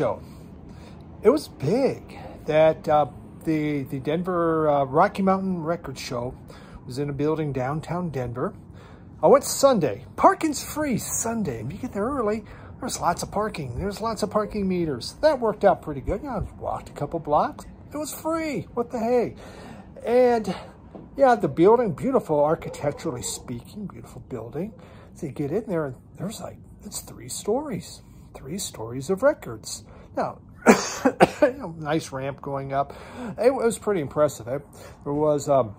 show. It was big. That uh, the the Denver uh, Rocky Mountain Record Show was in a building downtown Denver. I went Sunday. Parking's free Sunday. If you get there early, there's lots of parking. There's lots of parking meters. That worked out pretty good. You know, I walked a couple blocks. It was free. What the hey? And yeah, the building, beautiful architecturally speaking, beautiful building. So you get in there and there's like, it's three stories, three stories of records. Now, nice ramp going up. It was pretty impressive. It, there was um,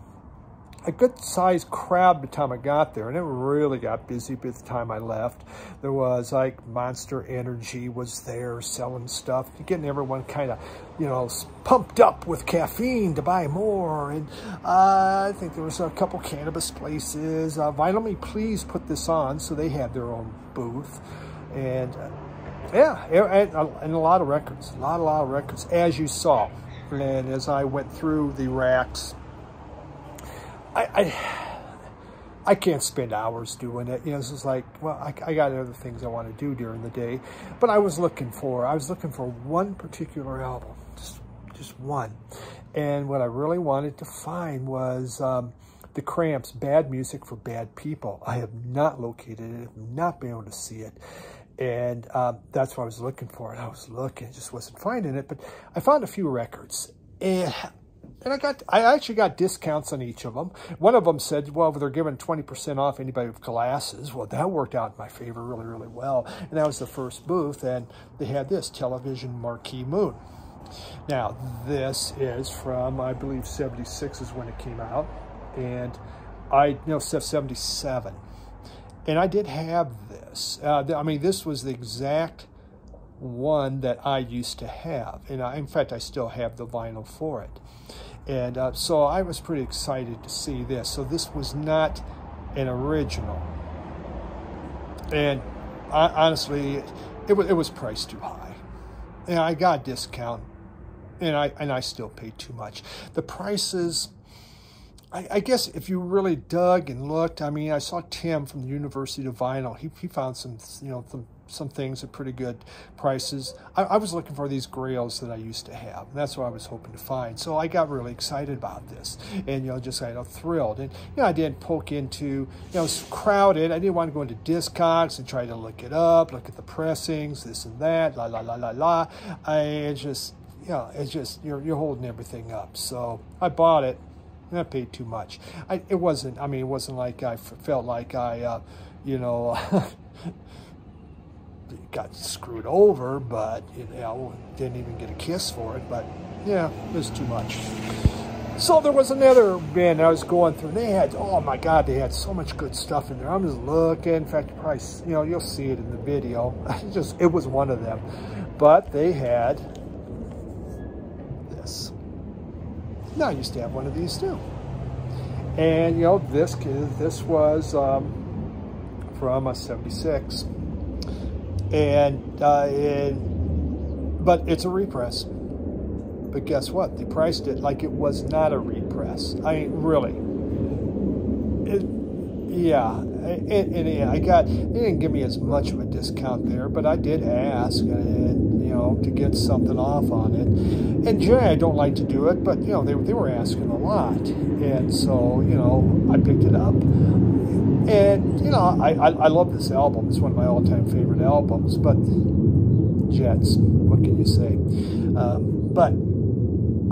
a good sized crowd the time I got there, and it really got busy by the time I left. There was like Monster Energy was there selling stuff, getting everyone kind of, you know, pumped up with caffeine to buy more. And uh, I think there was a couple cannabis places. Uh, Me Please put this on, so they had their own booth. And uh, yeah, and, and a lot of records, a lot, a lot of records, as you saw. And as I went through the racks, I, I, I can't spend hours doing it. You know, it's like, well, I, I got other things I want to do during the day. But I was looking for, I was looking for one particular album, just, just one. And what I really wanted to find was um, the Cramps, Bad Music for Bad People. I have not located it, have not been able to see it. And um, that's what I was looking for. And I was looking, just wasn't finding it. But I found a few records. And and I got, I actually got discounts on each of them. One of them said, well, they're giving 20% off anybody with glasses. Well, that worked out in my favor really, really well. And that was the first booth. And they had this television marquee moon. Now, this is from, I believe, 76 is when it came out. And I, know, 77. And I did have this. Uh, I mean, this was the exact one that I used to have. And I, in fact, I still have the vinyl for it. And uh, so I was pretty excited to see this. So this was not an original. And I, honestly, it, it, was, it was priced too high. And I got a discount, and I, and I still paid too much. The prices, I, I guess if you really dug and looked, I mean, I saw Tim from the University of Vinyl. He, he found some, you know, some some things at pretty good prices. I, I, was looking for these grails that I used to have. And that's what I was hoping to find. So I got really excited about this and, you know, just kind of thrilled. And, you know, I didn't poke into, you know, it's crowded. I didn't want to go into Discogs and try to look it up, look at the pressings, this and that, la, la, la, la, la. I just, you know, it's just, you're, you're holding everything up. So I bought it. I paid too much. I, it wasn't, I mean, it wasn't like I felt like I, uh, you know, got screwed over, but, you know, didn't even get a kiss for it. But, yeah, it was too much. So there was another bin I was going through. They had, oh my God, they had so much good stuff in there. I'm just looking. In fact, probably, you know, you'll see it in the video. just, it was one of them. But they had Now I used to have one of these too. And, you know, this, this was um, from a 76 and, uh, but it's a repress. But guess what? They priced it like it was not a repress. I mean, really. It, yeah, and, and, I got. They didn't give me as much of a discount there, but I did ask, and you know, to get something off on it. And generally, I don't like to do it, but you know, they they were asking a lot, and so you know, I picked it up. And, you know, I, I, I love this album. It's one of my all-time favorite albums, but Jets, what can you say? Um, but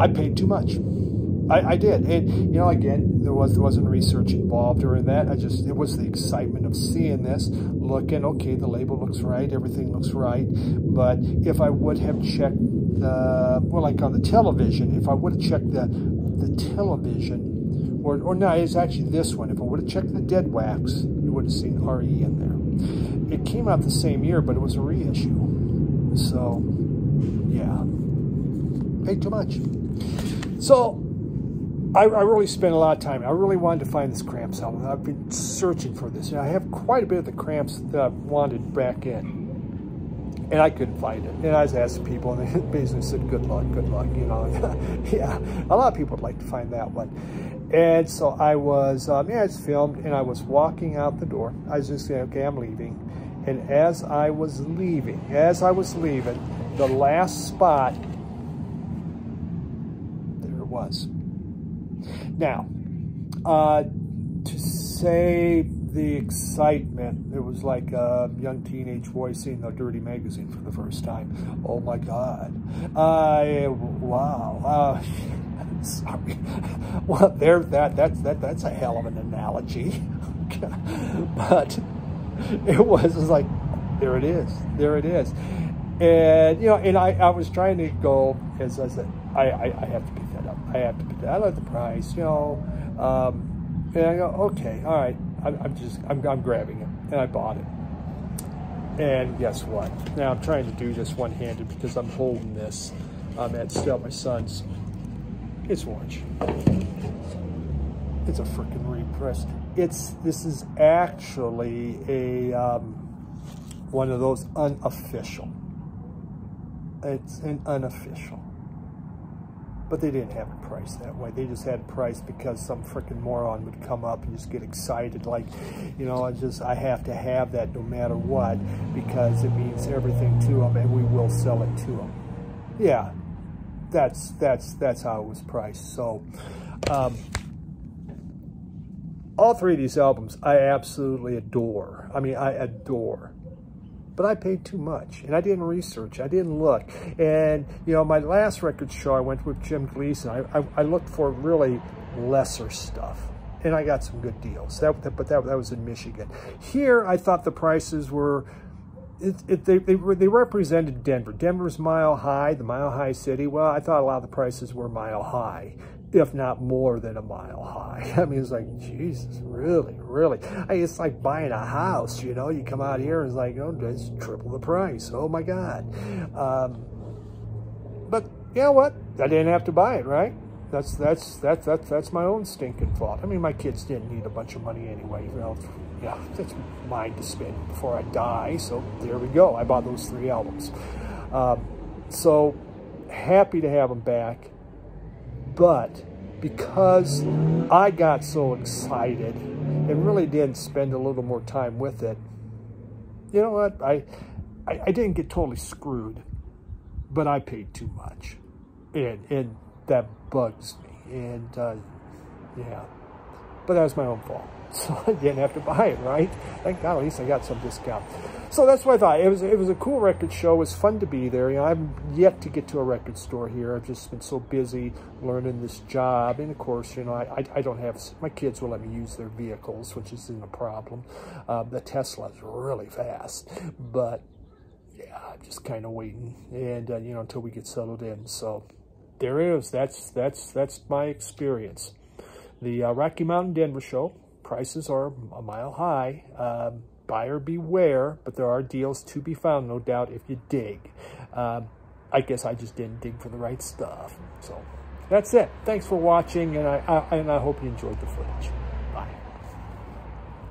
I paid too much. I, I, did. And, you know, again, there, was, there wasn't research involved or that. I just, it was the excitement of seeing this, looking, okay, the label looks right, everything looks right. But if I would have checked the, well, like on the television, if I would have checked the, the television or, or no, it's actually this one. If I would have checked the dead wax, you would have seen RE in there. It came out the same year, but it was a reissue. So, yeah, paid too much. So, I, I, really spent a lot of time. I really wanted to find this Cramps album. I've been searching for this. And I have quite a bit of the Cramps that I wanted back in and I couldn't find it. And I was asking people, and they basically said, "Good luck, good luck." You know, yeah. A lot of people would like to find that one. And so I was, um, yeah, it's filmed, and I was walking out the door. I was just saying, okay, I'm leaving. And as I was leaving, as I was leaving, the last spot, there it was. Now, uh, to say the excitement, it was like a young teenage boy seeing the Dirty Magazine for the first time. Oh my God. I, wow. Uh, sorry. Well, there, that, that's, that, that's a hell of an analogy. but it was, it was like, there it is. There it is. And, you know, and I, I was trying to go, as I said, I, I, have to. I have to that I like the price, you know. Um, and I go, okay, all right. I'm, I'm just, I'm, I'm grabbing it. And I bought it. And guess what? Now I'm trying to do this one-handed because I'm holding this um, at still my son's. It's orange. It's a freaking repress. It's, this is actually a, um, one of those unofficial. It's an unofficial. But they didn't have it priced that way. They just had it priced because some freaking moron would come up and just get excited. Like, you know, I just, I have to have that no matter what because it means everything to them and we will sell it to them. Yeah, that's, that's, that's how it was priced. So, um, all three of these albums I absolutely adore. I mean, I adore but I paid too much and I didn't research. I didn't look. And, you know, my last record show, I went with Jim Gleason. I, I, I looked for really lesser stuff and I got some good deals. That, that, but that, that was in Michigan. Here, I thought the prices were, it, it, they, they, they represented Denver. Denver's mile high, the mile high city. Well, I thought a lot of the prices were mile high if not more than a mile high. I mean, it's like, Jesus, really, really? I mean, it's like buying a house, you know? You come out here and it's like, oh, it's triple the price. Oh, my God. Um, but you know what? I didn't have to buy it, right? That's, that's, that's, that's, that's my own stinking fault. I mean, my kids didn't need a bunch of money anyway, you know? Yeah, that's mine to spend before I die. So there we go. I bought those three albums. Um, so happy to have them back but because I got so excited and really did spend a little more time with it, you know what? I, I, I didn't get totally screwed, but I paid too much. And, and that bugs me. And, uh, yeah, but that was my own fault. So I didn't have to buy it, right? Thank God, at least I got some discount. So that's what I thought. It was it was a cool record show. It was fun to be there. You know, I'm yet to get to a record store here. I've just been so busy learning this job, and of course, you know, I I, don't have my kids will let me use their vehicles, which isn't a problem. Uh, the Tesla is really fast, but yeah, I'm just kind of waiting, and uh, you know, until we get settled in. So there is. That's that's that's my experience. The uh, Rocky Mountain Denver show prices are a mile high. Um, buyer beware, but there are deals to be found, no doubt, if you dig. Um, I guess I just didn't dig for the right stuff. So that's it. Thanks for watching, and I, I, and I hope you enjoyed the footage.